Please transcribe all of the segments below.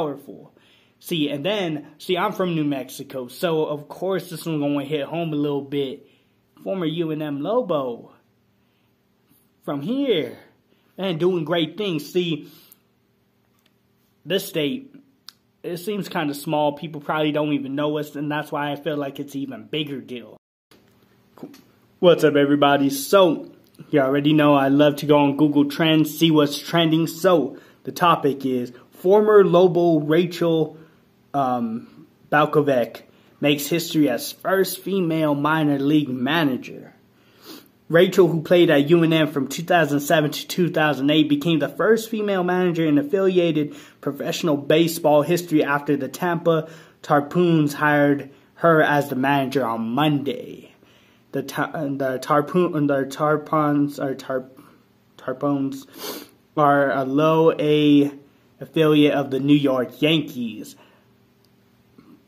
powerful. See, and then, see, I'm from New Mexico, so of course this one's going to hit home a little bit. Former UNM Lobo. From here. And doing great things. See, this state, it seems kind of small. People probably don't even know us, and that's why I feel like it's even bigger deal. What's up, everybody? So, you already know I love to go on Google Trends, see what's trending. So, the topic is former Lobo Rachel um, Balkovec makes history as first female minor league manager. Rachel, who played at UNM from 2007 to 2008, became the first female manager in affiliated professional baseball history after the Tampa Tarpons hired her as the manager on Monday. The ta- the Tarpon the Tarpons or Tarp Tarpons are a low A affiliate of the New York Yankees.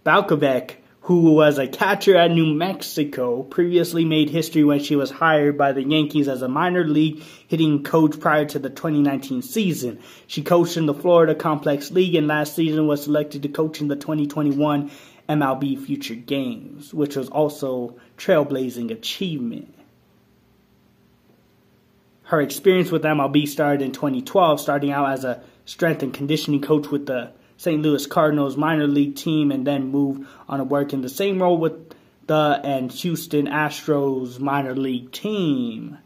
Balkovec, who was a catcher at New Mexico, previously made history when she was hired by the Yankees as a minor league hitting coach prior to the 2019 season. She coached in the Florida Complex League and last season was selected to coach in the 2021 MLB Future Games, which was also trailblazing achievement. Her experience with MLB started in 2012, starting out as a strength and conditioning coach with the St. Louis Cardinals minor league team and then moved on to work in the same role with the and Houston Astros minor league team.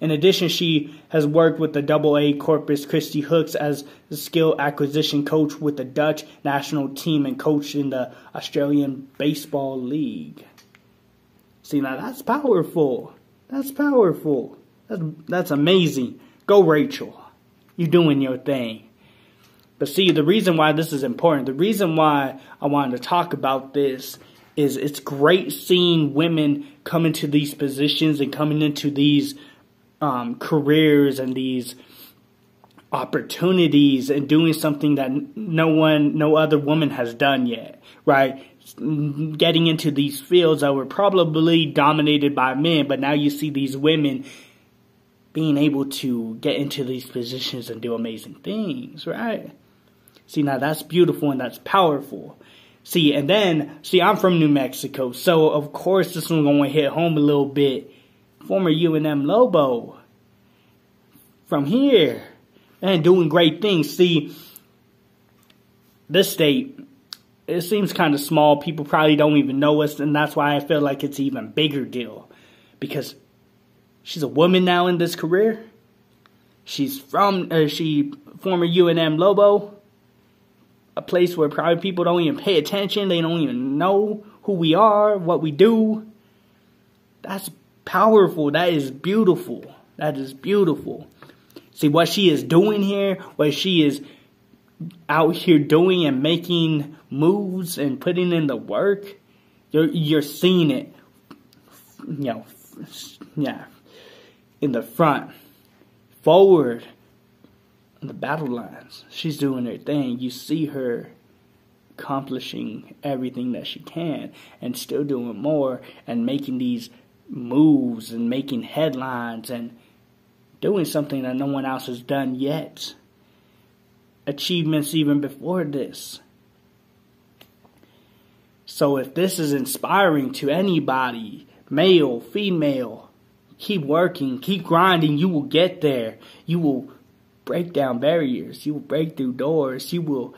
In addition, she has worked with the Double A Corpus Christi Hooks as a skill acquisition coach with the Dutch national team and coached in the Australian Baseball League. See, now that's powerful. That's powerful. That's, that's amazing. Go, Rachel. You're doing your thing. But see, the reason why this is important, the reason why I wanted to talk about this is it's great seeing women come into these positions and coming into these um, careers and these opportunities and doing something that no one, no other woman has done yet, right? Getting into these fields that were probably dominated by men, but now you see these women being able to get into these positions and do amazing things, right? See, now that's beautiful and that's powerful. See, and then, see, I'm from New Mexico, so of course this one's going to hit home a little bit. Former UNM Lobo. From here. And doing great things. See, this state, it seems kind of small. People probably don't even know us, and that's why I feel like it's even bigger deal. Because she's a woman now in this career. She's from, uh, she, former UNM Lobo a place where probably people don't even pay attention. They don't even know who we are, what we do. That's powerful. That is beautiful. That is beautiful. See what she is doing here, what she is out here doing and making moves and putting in the work. You're you're seeing it. You know, yeah, in the front, forward the battle lines. She's doing her thing. You see her accomplishing everything that she can and still doing more and making these moves and making headlines and doing something that no one else has done yet. Achievements even before this. So if this is inspiring to anybody, male, female, keep working, keep grinding, you will get there. You will break down barriers. You will break through doors. You will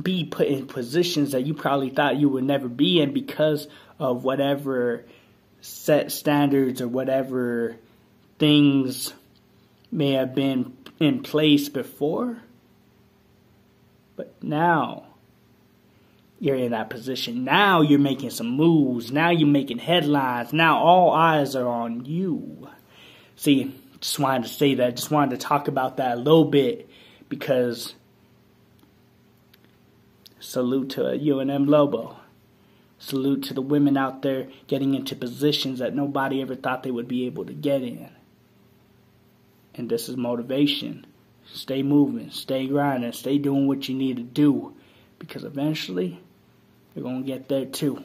be put in positions that you probably thought you would never be in because of whatever set standards or whatever things may have been in place before. But now you're in that position. Now you're making some moves. Now you're making headlines. Now all eyes are on you. See, just wanted to say that. Just wanted to talk about that a little bit because salute to UNM Lobo. Salute to the women out there getting into positions that nobody ever thought they would be able to get in. And this is motivation. Stay moving, stay grinding, stay doing what you need to do because eventually you're going to get there too.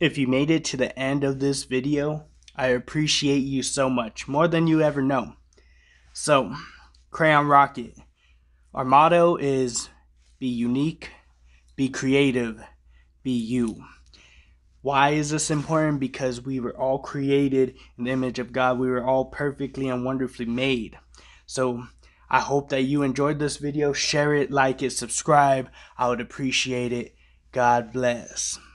If you made it to the end of this video, I appreciate you so much, more than you ever know. So, Krayonn Rocket, our motto is be unique, be creative, be you. Why is this important? Because we were all created in the image of God. We were all perfectly and wonderfully made. So I hope that you enjoyed this video. Share it, like it, subscribe. I would appreciate it. God bless.